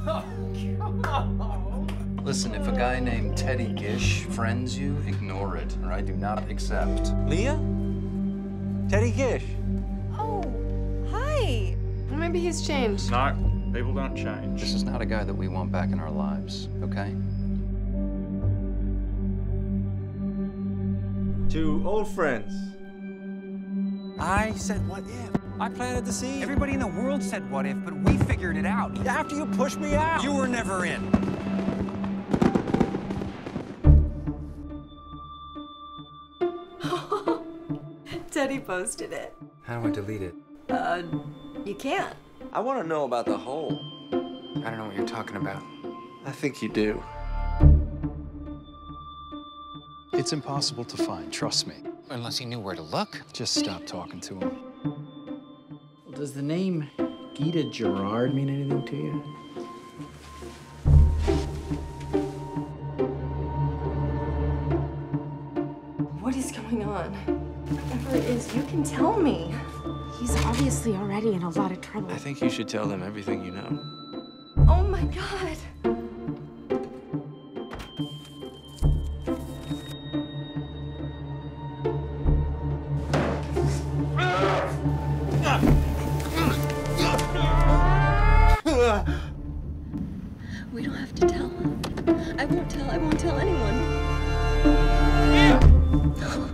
Listen, if a guy named Teddy Gish friends you, ignore it, or I do not accept. Leah? Teddy Gish. Oh, hi. Maybe he's changed. No, people don't change. This is not a guy that we want back in our lives, okay? Two old friends. I said, what if? I planted the seed. Everybody in the world said what if, but we figured it out. After you pushed me out. You were never in. Teddy posted it. How do I delete it? Uh, you can't. I want to know about the hole. I don't know what you're talking about. I think you do. It's impossible to find, trust me. Unless he knew where to look. Just stop talking to him. Does the name Gita Gerard mean anything to you? What is going on? Whatever it is, you can tell me. He's obviously already in a lot of trouble. I think you should tell them everything you know. Oh my god. We don't have to tell. I won't tell. I won't tell anyone. Yeah. Oh.